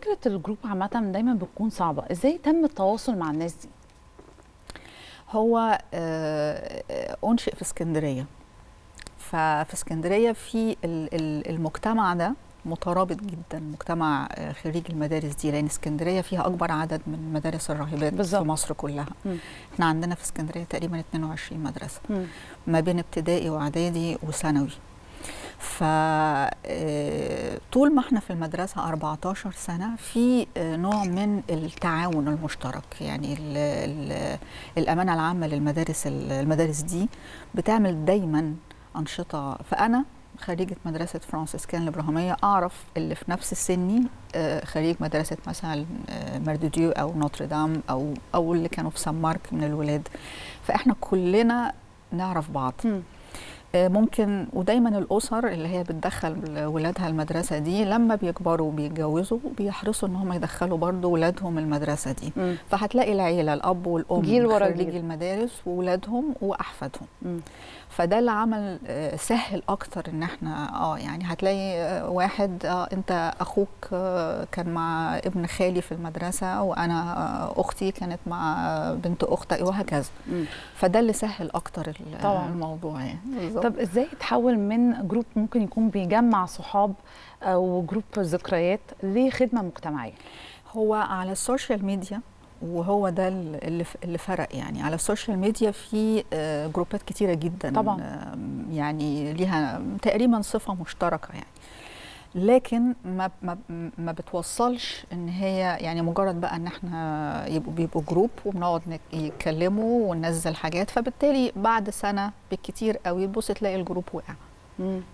فكرة الجروب عامة دايما بتكون صعبة إزاي تم التواصل مع الناس دي هو آه، آه، انشئ في اسكندرية ففي اسكندرية في ال- ال- المجتمع ده مترابط جدا مجتمع آه، خريج المدارس دي لأن اسكندرية فيها أكبر عدد من مدارس الراهبات بالظبط. في مصر كلها مم. إحنا عندنا في اسكندرية تقريبا 22 مدرسة مم. ما بين ابتدائي وإعدادي وثانوي ف آه، طول ما إحنا في المدرسة 14 سنة في آه، نوع من التعاون المشترك. يعني ال ال الأمانة العامة للمدارس المدارس دي بتعمل دايما أنشطة. فأنا خريجة مدرسة فرانسيسكان الإبراهيمية أعرف اللي في نفس سني آه، خريج مدرسة مثلا آه، ماردوديو أو نوتردام أو أو اللي كانوا في سان مارك من الولاد. فإحنا كلنا نعرف بعض. مم. آه، ممكن ودايما الأسر اللي هي بتدخل ولادها المدرسة دي لما بيكبروا وبيتجوزوا بيحرصوا إن هم يدخلوا برضو ولادهم المدرسة دي مم. فهتلاقي العيلة الأب والأم جيل ورا جيل. المدارس وولادهم وأحفادهم. فده اللي عمل آه، سهل أكتر إن إحنا آه يعني هتلاقي آه، واحد آه أنت أخوك آه، كان مع ابن خالي في المدرسة وأنا آه، أختي كانت مع آه، بنت أختي وهكذا. فده اللي سهل أكتر طبعاً. الموضوع يعني بالظبط. طب إزاي تحول من group ممكن يكون بيجمع صحاب أو group ذكريات لخدمة مجتمعية هو على ال social media وهو ده اللي فرق يعني على ال social media في آه، جروبات كتيرة جدا طبعاً. يعني ليها تقريبا صفة مشتركة يعني لكن ما ما ما بتوصلش إن هي يعني مجرد بقى إن إحنا يبقوا بيبقوا group وبنقعد يتكلموا وننزل حاجات فبالتالي بعد سنة بالكتير قوي تبص تلاقي ال group وقع.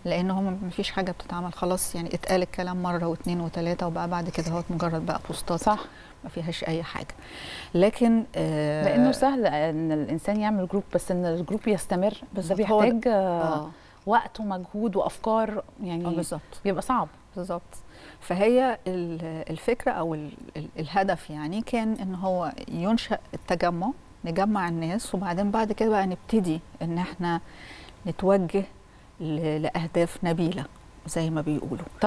لأن هم ما فيش حاجة بتتعمل خلاص يعني اتقال الكلام مرة واثنين وثلاثه وبقى بعد كده هو مجرد بقى بوستات صح ما فيهاش أي حاجة لكن آه لأنه سهل إن الإنسان يعمل group بس إن ال group يستمر بس ده. بيحتاج آه. وقت ومجهود وأفكار آه، يعني بالظبط. بيبقى صعب. بالظبط. فهي ال- الفكرة أو ال- ال- الهدف يعني كان إن هو ينشأ التجمع نجمع الناس وبعدين بعد كده بقى نبتدي إن إحنا نتوجه لأهداف نبيلة زي ما بيقولوا.